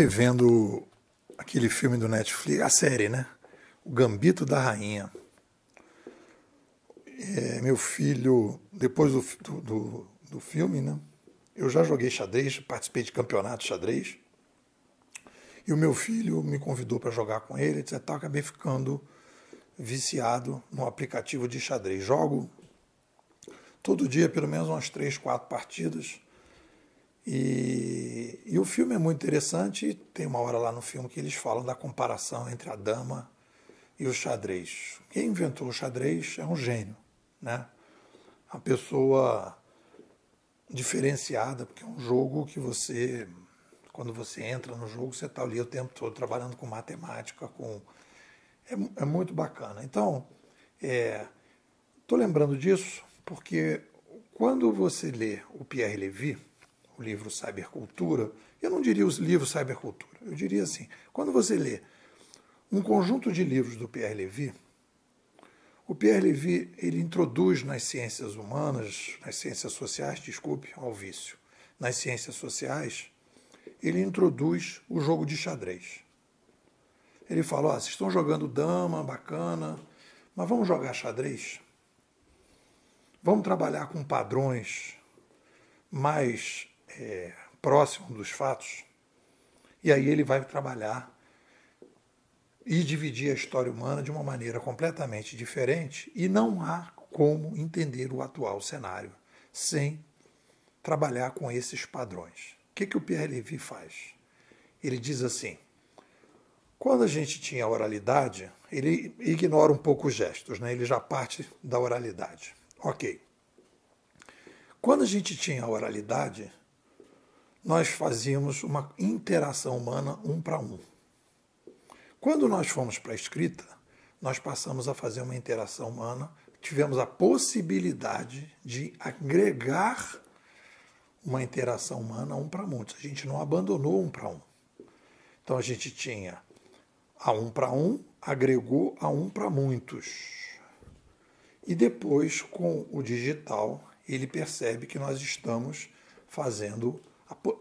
revendo aquele filme do Netflix, a série, né? O Gambito da Rainha. É, meu filho, depois do, do, do, filme, né? Eu já joguei xadrez, participei de campeonato de xadrez. E o meu filho me convidou para jogar com ele, etc. Acabei ficando viciado no aplicativo de xadrez. Jogo todo dia pelo menos umas três, quatro partidas. E, e, o filme é muito interessante. Tem uma hora lá no filme que eles falam da comparação entre a dama e o xadrez. Quem inventou o xadrez é um gênio, né? Uma pessoa diferenciada, porque é um jogo que você, quando você entra no jogo, você está ali o tempo todo trabalhando com matemática, com é, é muito bacana. Então, estou é, lembrando disso porque quando você lê o Pierre Levy, o livro Cybercultura, eu não diria os livros Cybercultura, eu diria assim, quando você lê um conjunto de livros do Pierre Levy, o Pierre Levy ele introduz nas ciências humanas, nas ciências sociais, desculpe, ao vício, nas ciências sociais, ele introduz o jogo de xadrez. Ele fala: oh, vocês estão jogando dama, bacana, mas vamos jogar xadrez? Vamos trabalhar com padrões mais é, próximos dos fatos? E aí ele vai trabalhar e dividir a história humana de uma maneira completamente diferente, e não há como entender o atual cenário sem trabalhar com esses padrões. O que, que o Pierre Levy faz? Ele diz assim: quando a gente tinha oralidade, ele ignora um pouco os gestos, né? ele já parte da oralidade. Ok. Quando a gente tinha oralidade, nós fazíamos uma interação humana um para um. Quando nós fomos para a escrita, nós passamos a fazer uma interação humana, tivemos a possibilidade de agregar uma interação humana um para muitos. A gente não abandonou um para um. Então a gente tinha a um para um, agregou a um para muitos. E depois, com o digital, ele percebe que nós estamos fazendo,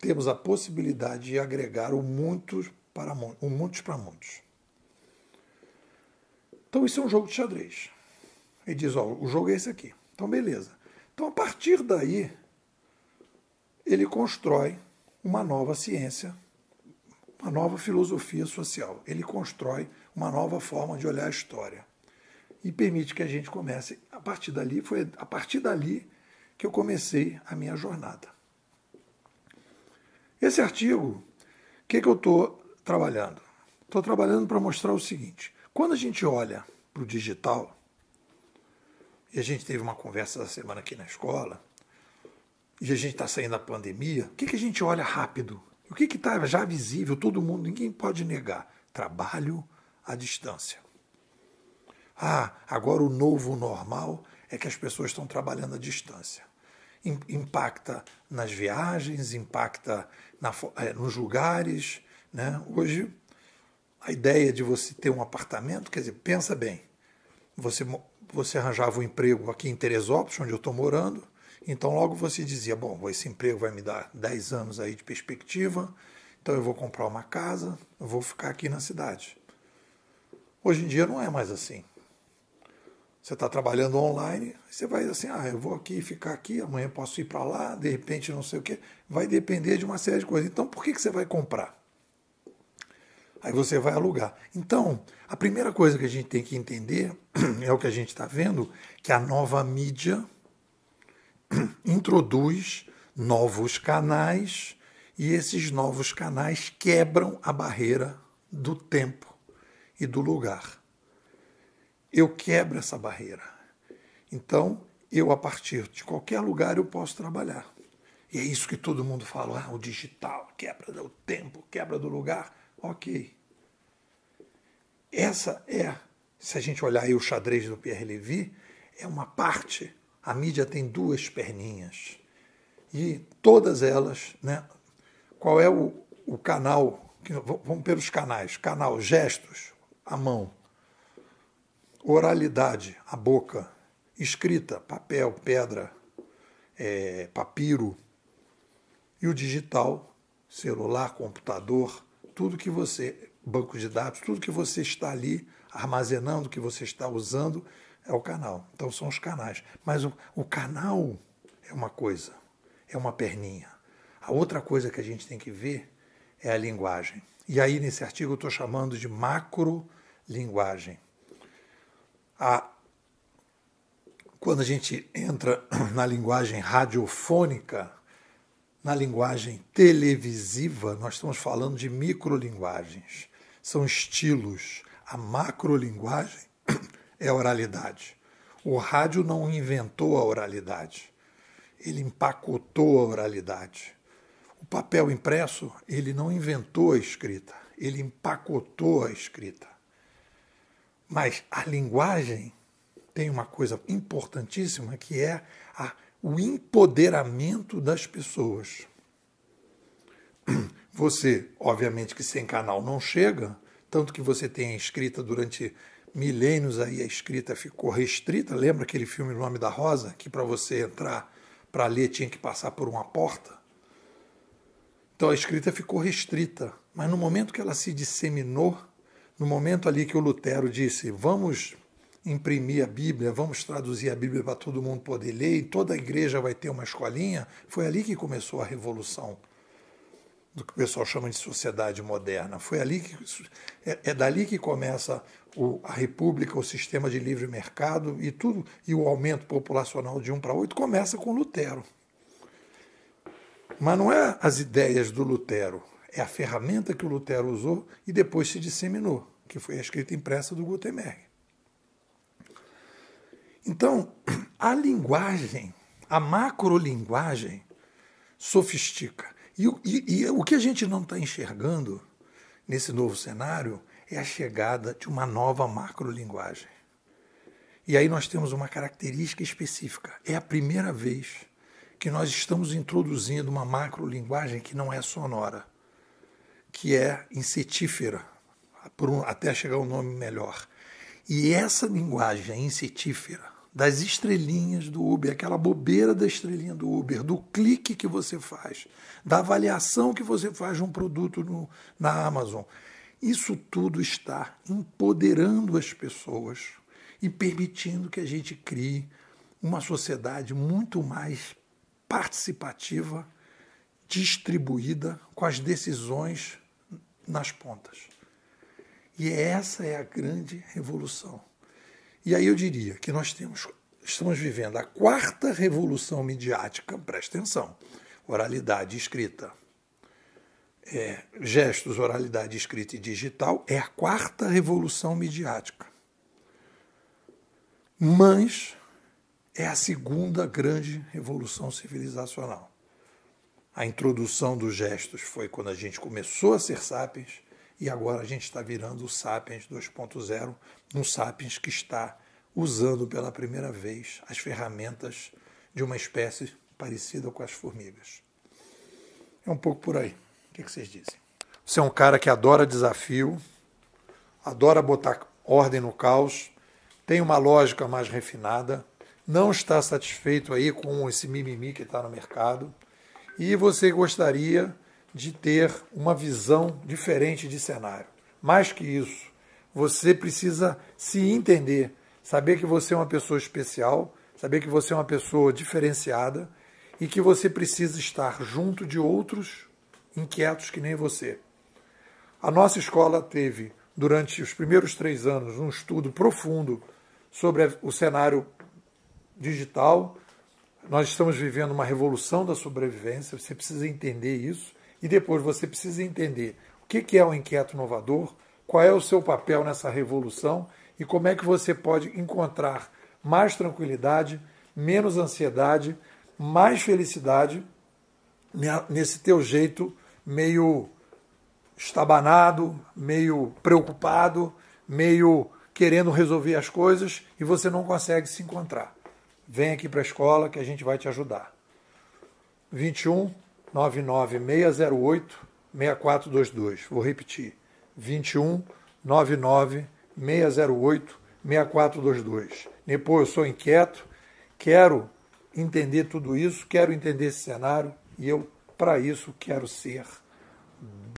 temos a possibilidade de agregar o muitos para o muitos para muitos. Então isso é um jogo de xadrez. Ele diz, ó, o jogo é esse aqui. Então beleza. Então a partir daí ele constrói uma nova ciência uma nova filosofia social. Ele constrói uma nova forma de olhar a história e permite que a gente comece. A partir dali foi a partir dali que eu comecei a minha jornada. Esse artigo, o que, que eu estou trabalhando? Estou trabalhando para mostrar o seguinte: quando a gente olha para o digital, e a gente teve uma conversa essa semana aqui na escola, e a gente está saindo da pandemia, o que, que a gente olha rápido? O que está já visível, todo mundo, ninguém pode negar? Trabalho à distância. Ah, agora o novo normal é que as pessoas estão trabalhando à distância. Impacta nas viagens, impacta na, é, nos lugares. Né? Hoje, a ideia de você ter um apartamento, quer dizer, pensa bem, você, você arranjava um emprego aqui em Teresópolis, onde eu estou morando, então logo você dizia, bom, esse emprego vai me dar 10 anos aí de perspectiva, então eu vou comprar uma casa, eu vou ficar aqui na cidade. Hoje em dia não é mais assim. Você está trabalhando online, você vai assim, ah, eu vou aqui ficar aqui, amanhã posso ir para lá, de repente não sei o quê. Vai depender de uma série de coisas. Então por que, que você vai comprar? Aí você vai alugar. Então, a primeira coisa que a gente tem que entender é o que a gente está vendo, que a nova mídia introduz novos canais e esses novos canais quebram a barreira do tempo e do lugar. Eu quebro essa barreira. Então, eu a partir de qualquer lugar eu posso trabalhar. E é isso que todo mundo fala, ah, o digital quebra do tempo, quebra do lugar. OK. Essa é, se a gente olhar aí o xadrez do Pierre Levy, é uma parte a mídia tem duas perninhas. E todas elas, né? Qual é o, o canal? Vamos pelos canais. Canal gestos, a mão. Oralidade, a boca. Escrita, papel, pedra, é, papiro. E o digital, celular, computador, tudo que você, banco de dados, tudo que você está ali armazenando, que você está usando, é o canal. Então são os canais. Mas o, o canal é uma coisa, é uma perninha. A outra coisa que a gente tem que ver é a linguagem. E aí, nesse artigo, eu estou chamando de macrolinguagem. A, quando a gente entra na linguagem radiofônica, na linguagem televisiva, nós estamos falando de microlinguagens. São estilos. A macrolinguagem é a oralidade. O rádio não inventou a oralidade, ele empacotou a oralidade. O papel impresso, ele não inventou a escrita, ele empacotou a escrita. Mas a linguagem tem uma coisa importantíssima que é a, o empoderamento das pessoas. Você, obviamente, que sem canal não chega, tanto que você tem a escrita durante milênios aí a escrita ficou restrita. Lembra aquele filme O Nome da Rosa, que para você entrar para ler tinha que passar por uma porta? Então a escrita ficou restrita, mas no momento que ela se disseminou, no momento ali que o Lutero disse: "Vamos imprimir a Bíblia, vamos traduzir a Bíblia para todo mundo poder ler, e toda a igreja vai ter uma escolinha", foi ali que começou a revolução do que o pessoal chama de sociedade moderna. Foi ali que é, é dali que começa o, a república, o sistema de livre mercado e tudo e o aumento populacional de 1 para 8 começa com Lutero. Mas não é as ideias do Lutero, é a ferramenta que o Lutero usou e depois se disseminou, que foi a escrita impressa do Gutenberg. Então, a linguagem, a macrolinguagem, sofistica. E, e, e o que a gente não está enxergando nesse novo cenário é a chegada de uma nova macrolinguagem. E aí nós temos uma característica específica. É a primeira vez que nós estamos introduzindo uma macrolinguagem que não é sonora, que é insetífera, um, até chegar um nome melhor. E essa linguagem insetífera, das estrelinhas do Uber, aquela bobeira da estrelinha do Uber, do clique que você faz, da avaliação que você faz de um produto no, na Amazon, isso tudo está empoderando as pessoas e permitindo que a gente crie uma sociedade muito mais participativa, distribuída, com as decisões nas pontas. E essa é a grande revolução. E aí eu diria que nós temos, estamos vivendo a quarta revolução midiática, presta atenção, oralidade escrita, é, gestos, oralidade escrita e digital, é a quarta revolução midiática. Mas é a segunda grande revolução civilizacional. A introdução dos gestos foi quando a gente começou a ser sapiens e agora a gente está virando o sapiens 2.0, um sapiens que está usando pela primeira vez as ferramentas de uma espécie parecida com as formigas. É um pouco por aí. O que vocês dizem? Você é um cara que adora desafio, adora botar ordem no caos, tem uma lógica mais refinada, não está satisfeito aí com esse mimimi que está no mercado e você gostaria de ter uma visão diferente de cenário. Mais que isso, você precisa se entender, saber que você é uma pessoa especial, saber que você é uma pessoa diferenciada e que você precisa estar junto de outros inquietos que nem você. A nossa escola teve, durante os primeiros três anos, um estudo profundo sobre o cenário digital. Nós estamos vivendo uma revolução da sobrevivência, você precisa entender isso. E depois você precisa entender o que é o inquieto inovador, qual é o seu papel nessa revolução e como é que você pode encontrar mais tranquilidade, menos ansiedade, mais felicidade nesse teu jeito meio estabanado, meio preocupado, meio querendo resolver as coisas e você não consegue se encontrar. Vem aqui para a escola que a gente vai te ajudar. 21 99 608 6422. Vou repetir. 21 99 608 6422. Depois eu sou inquieto, quero entender tudo isso, quero entender esse cenário e eu, para isso, quero ser